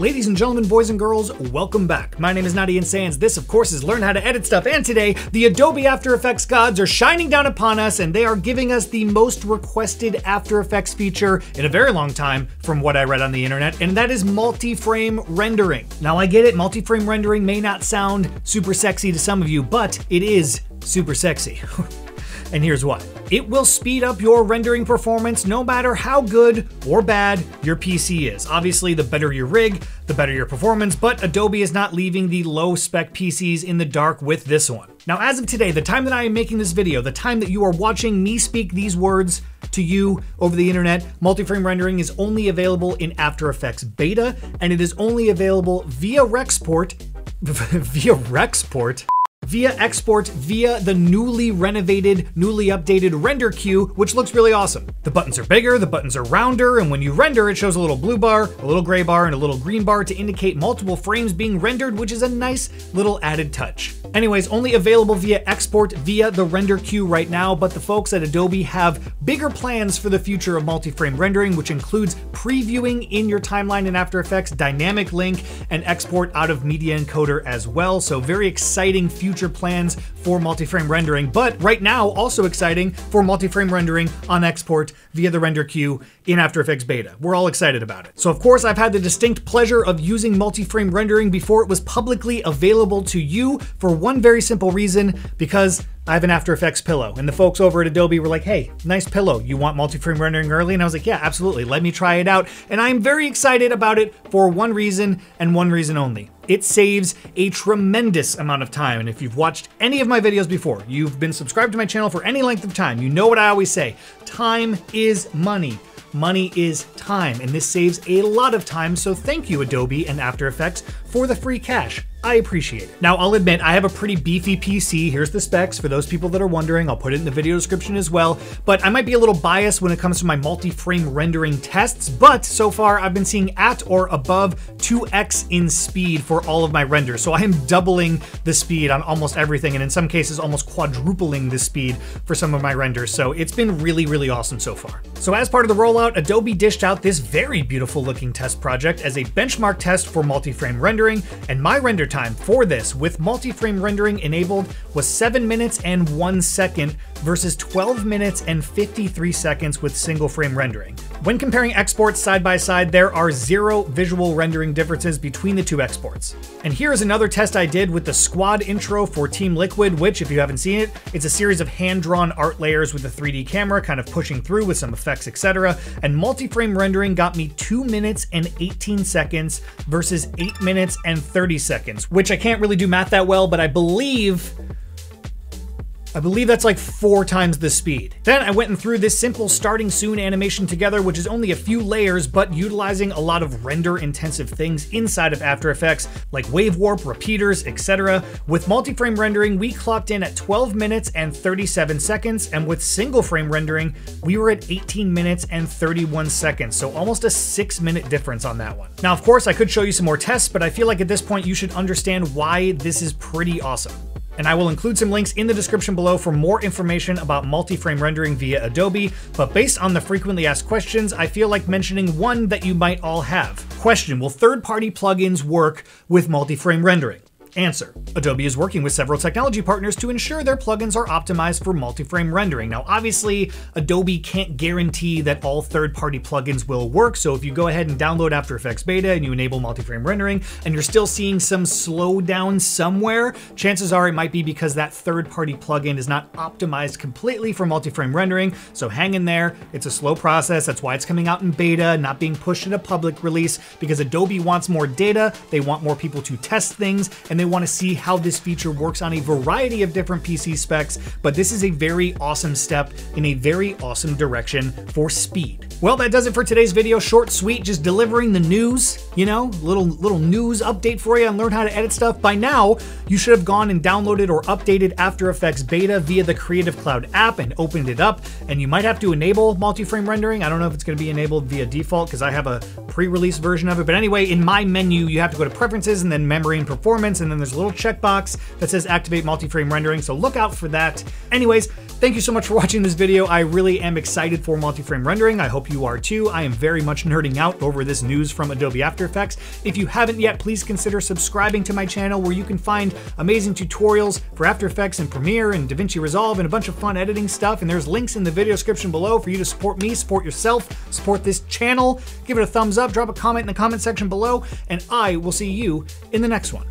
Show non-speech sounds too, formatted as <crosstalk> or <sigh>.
Ladies and gentlemen, boys and girls, welcome back. My name is Not Ian Sans. This, of course, is Learn How to Edit Stuff. And today, the Adobe After Effects gods are shining down upon us and they are giving us the most requested After Effects feature in a very long time, from what I read on the internet, and that is multi frame rendering. Now, I get it, multi frame rendering may not sound super sexy to some of you, but it is super sexy. <laughs> And here's why. It will speed up your rendering performance no matter how good or bad your PC is. Obviously, the better your rig, the better your performance, but Adobe is not leaving the low spec PCs in the dark with this one. Now, as of today, the time that I am making this video, the time that you are watching me speak these words to you over the internet, multi-frame rendering is only available in After Effects beta, and it is only available via Rexport, <laughs> via Rexport, via export via the newly renovated, newly updated render queue, which looks really awesome. The buttons are bigger, the buttons are rounder, and when you render, it shows a little blue bar, a little gray bar, and a little green bar to indicate multiple frames being rendered, which is a nice little added touch. Anyways, only available via export via the render queue right now, but the folks at Adobe have bigger plans for the future of multi-frame rendering, which includes previewing in your timeline in After Effects, dynamic link, and export out of Media Encoder as well. So very exciting future future plans for multi-frame rendering, but right now also exciting for multi-frame rendering on export via the render queue in After Effects beta. We're all excited about it. So of course I've had the distinct pleasure of using multi-frame rendering before it was publicly available to you for one very simple reason, because I have an After Effects pillow. And the folks over at Adobe were like, hey, nice pillow. You want multi-frame rendering early? And I was like, yeah, absolutely. Let me try it out. And I'm very excited about it for one reason and one reason only. It saves a tremendous amount of time. And if you've watched any of my videos before, you've been subscribed to my channel for any length of time, you know what I always say, time is money. Money is time, and this saves a lot of time, so thank you Adobe and After Effects for the free cash. I appreciate it. Now, I'll admit, I have a pretty beefy PC. Here's the specs for those people that are wondering. I'll put it in the video description as well. But I might be a little biased when it comes to my multi-frame rendering tests, but so far I've been seeing at or above 2x in speed for all of my renders. So I am doubling the speed on almost everything, and in some cases almost quadrupling the speed for some of my renders. So it's been really, really awesome so far. So as part of the rollout, Adobe dished out this very beautiful looking test project as a benchmark test for multi-frame rendering, and my render time for this with multi-frame rendering enabled was 7 minutes and 1 second versus 12 minutes and 53 seconds with single frame rendering. When comparing exports side by side, there are zero visual rendering differences between the two exports. And here is another test I did with the squad intro for Team Liquid, which if you haven't seen it, it's a series of hand-drawn art layers with a 3D camera kind of pushing through with some effects, etc. And multi-frame rendering got me 2 minutes and 18 seconds versus 8 minutes and 30 seconds, which I can't really do math that well, but I believe I believe that's like four times the speed. Then I went and threw this simple starting soon animation together, which is only a few layers, but utilizing a lot of render intensive things inside of After Effects, like wave warp, repeaters, etc. With multi-frame rendering, we clocked in at 12 minutes and 37 seconds, and with single frame rendering, we were at 18 minutes and 31 seconds, so almost a six minute difference on that one. Now, of course, I could show you some more tests, but I feel like at this point you should understand why this is pretty awesome and I will include some links in the description below for more information about multi-frame rendering via Adobe, but based on the frequently asked questions, I feel like mentioning one that you might all have. Question, will third-party plugins work with multi-frame rendering? Answer. Adobe is working with several technology partners to ensure their plugins are optimized for multi-frame rendering. Now, obviously, Adobe can't guarantee that all third-party plugins will work, so if you go ahead and download After Effects Beta and you enable multi-frame rendering, and you're still seeing some slowdown somewhere, chances are it might be because that third-party plugin is not optimized completely for multi-frame rendering, so hang in there. It's a slow process. That's why it's coming out in beta, not being pushed in a public release, because Adobe wants more data, they want more people to test things, and they want to see how this feature works on a variety of different PC specs, but this is a very awesome step in a very awesome direction for speed. Well, that does it for today's video. Short, sweet, just delivering the news, you know, little little news update for you and learn how to edit stuff. By now, you should have gone and downloaded or updated After Effects Beta via the Creative Cloud app and opened it up. And you might have to enable multi-frame rendering. I don't know if it's going to be enabled via default because I have a pre-release version of it. But anyway, in my menu, you have to go to Preferences and then Memory and Performance, and then there's a little checkbox that says Activate Multi-Frame Rendering. So look out for that. Anyways, Thank you so much for <laughs> watching this video. I really am excited for multi-frame rendering. I hope you are too. I am very much nerding out over this news from Adobe After Effects. If you haven't yet, please consider subscribing to my channel where you can find amazing tutorials for After Effects and Premiere and DaVinci Resolve and a bunch of fun editing stuff. And there's links in the video description below for you to support me, support yourself, support this channel. Give it a thumbs up, drop a comment in the comment section below, and I will see you in the next one.